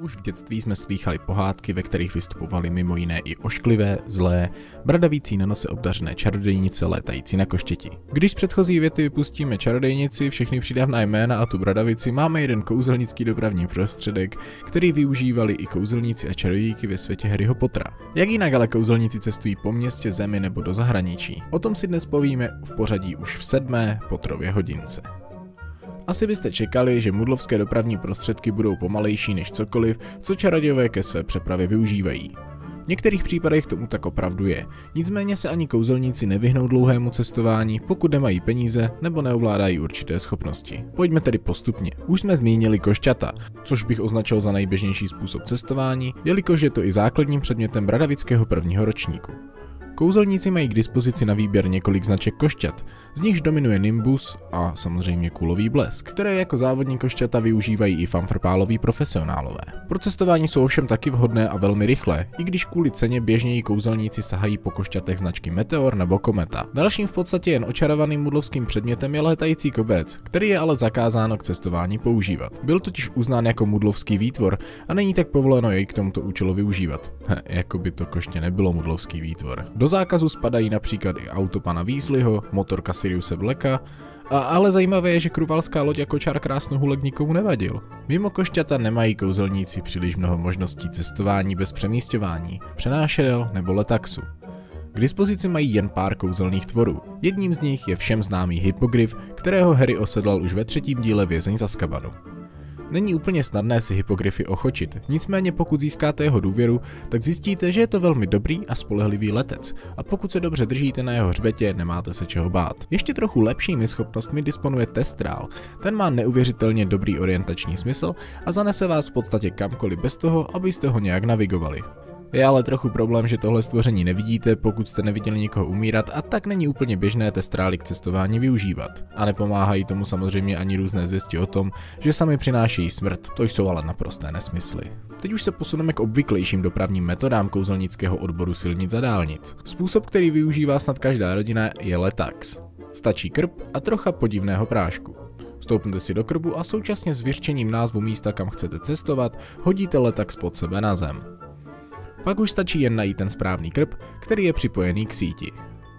Už v dětství jsme slýchali pohádky, ve kterých vystupovali mimo jiné i ošklivé, zlé, bradavící na nose obdařené čarodejnice létající na koštěti. Když z předchozí věty vypustíme čarodejnici, všechny přidávná jména a tu bradavici, máme jeden kouzelnický dopravní prostředek, který využívali i kouzelníci a čarodějky ve světě Harryho Pottera. Jak jinak ale kouzelníci cestují po městě, zemi nebo do zahraničí? O tom si dnes povíme v pořadí už v sedmé Potrově hodince. Asi byste čekali, že mudlovské dopravní prostředky budou pomalejší než cokoliv, co čarodějové ke své přepravě využívají. V některých případech tomu tak opravdu je, nicméně se ani kouzelníci nevyhnou dlouhému cestování, pokud nemají peníze nebo neovládají určité schopnosti. Pojďme tedy postupně. Už jsme zmínili košťata, což bych označil za nejběžnější způsob cestování, jelikož je to i základním předmětem bradavického prvního ročníku. Kouzelníci mají k dispozici na výběr několik značek košťat, z nichž dominuje Nimbus a samozřejmě kulový blesk, které jako závodní košťata využívají i fanfrpáloví profesionálové. Pro cestování jsou ovšem taky vhodné a velmi rychlé, i když kvůli ceně běžněji kouzelníci sahají po košťatech značky Meteor nebo Kometa. Dalším v podstatě jen očarovaným mudlovským předmětem je létající kobec, který je ale zakázáno k cestování používat. Byl totiž uznán jako mudlovský výtvor a není tak povoleno jej k tomuto účelu využívat. jako by to koště nebylo mudlovský výtvor. Do zákazu spadají například i auto pana Weasleyho, motorka Siriuse Blacka, a, ale zajímavé je, že kruvalská loď jako čár krásnohulek nikomu nevadil. Mimo košťata nemají kouzelníci příliš mnoho možností cestování bez přemístování, přenášel nebo letaxu. K dispozici mají jen pár kouzelných tvorů. Jedním z nich je všem známý hypogryf, kterého Harry osedlal už ve třetím díle Vězeň za skabanu. Není úplně snadné si hypogryfy ochočit, nicméně pokud získáte jeho důvěru, tak zjistíte, že je to velmi dobrý a spolehlivý letec a pokud se dobře držíte na jeho hřbetě, nemáte se čeho bát. Ještě trochu lepšími schopnostmi disponuje Testrál, ten má neuvěřitelně dobrý orientační smysl a zanese vás v podstatě kamkoliv bez toho, abyste ho nějak navigovali. Je ale trochu problém, že tohle stvoření nevidíte, pokud jste neviděli někoho umírat a tak není úplně běžné testrály k cestování využívat. A nepomáhají tomu samozřejmě ani různé zvěsti o tom, že sami přinášejí smrt, to jsou ale naprosté nesmysly. Teď už se posuneme k obvyklejším dopravním metodám kouzelnického odboru silnic a dálnic. Způsob, který využívá snad každá rodina, je letax. Stačí krb a trocha podivného prášku. Stoupnete si do krbu a současně s vyřčením názvu místa, kam chcete cestovat, hodíte letax pod sebe na zem. Pak už stačí jen najít ten správný krb, který je připojený k síti.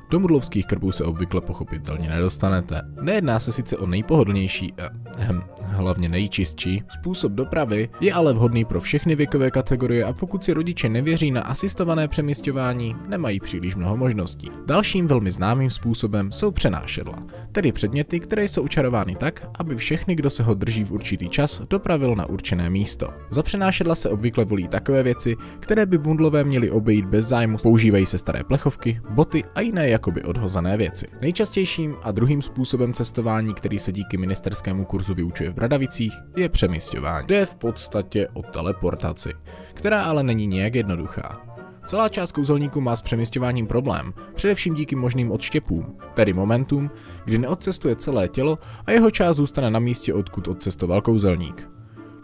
Do mudlovských krbů se obvykle pochopitelně nedostanete. Nejedná se sice o nejpohodlnější, eh, ehm, hlavně nejčistší, způsob dopravy, je ale vhodný pro všechny věkové kategorie a pokud si rodiče nevěří na asistované přemysťování, nemají příliš mnoho možností. Dalším velmi známým způsobem jsou přenášedla, tedy předměty, které jsou učarovány tak, aby všechny, kdo se ho drží v určitý čas, dopravil na určené místo. Za přenášedla se obvykle volí takové věci, které by bundlové měli obejít bez zájmu, používají se staré plechovky, boty a jiné jakoby odhozené věci. Nejčastějším a druhým způsobem cestování, který se díky ministerskému kurzu vyučuje v Bradavicích, je přemysťování. Jde v podstatě o teleportaci, která ale není nějak jednoduchá. Celá část kouzelníků má s přemysťováním problém, především díky možným odštěpům, tedy momentům, kdy neodcestuje celé tělo a jeho část zůstane na místě, odkud odcestoval kouzelník.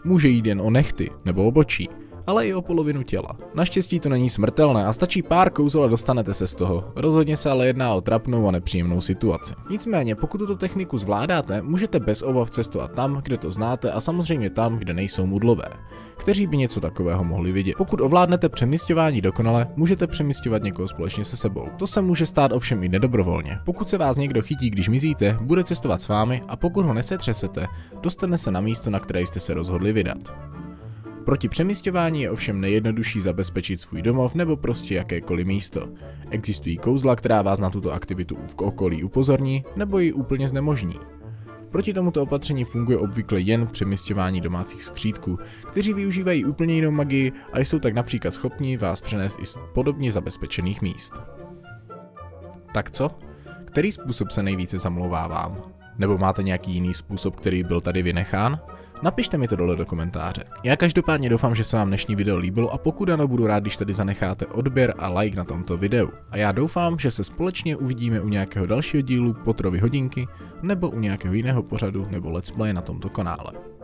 Může jít jen o nechty nebo obočí, ale i o polovinu těla. Naštěstí to není smrtelné a stačí pár kouzel a dostanete se z toho. Rozhodně se ale jedná o trapnou a nepříjemnou situaci. Nicméně, pokud tuto techniku zvládáte, můžete bez obav cestovat tam, kde to znáte a samozřejmě tam, kde nejsou mudlové, kteří by něco takového mohli vidět. Pokud ovládnete přemysťování dokonale, můžete přemysťovat někoho společně se sebou. To se může stát ovšem i nedobrovolně. Pokud se vás někdo chytí, když mizíte, bude cestovat s vámi a pokud ho nesetřesete, dostane se na místo, na které jste se rozhodli vydat. Proti přemysťování je ovšem nejjednodušší zabezpečit svůj domov nebo prostě jakékoliv místo. Existují kouzla, která vás na tuto aktivitu v okolí upozorní nebo ji úplně znemožní. Proti tomuto opatření funguje obvykle jen přemysťování domácích skřítků, kteří využívají úplně jinou magii a jsou tak například schopni vás přenést i z podobně zabezpečených míst. Tak co? Který způsob se nejvíce zamlouvá vám? Nebo máte nějaký jiný způsob, který byl tady vynechán? Napište mi to dole do komentáře. Já každopádně doufám, že se vám dnešní video líbilo a pokud ano, budu rád, když tady zanecháte odběr a like na tomto videu. A já doufám, že se společně uvidíme u nějakého dalšího dílu Potrovy hodinky nebo u nějakého jiného pořadu nebo let's play na tomto kanále.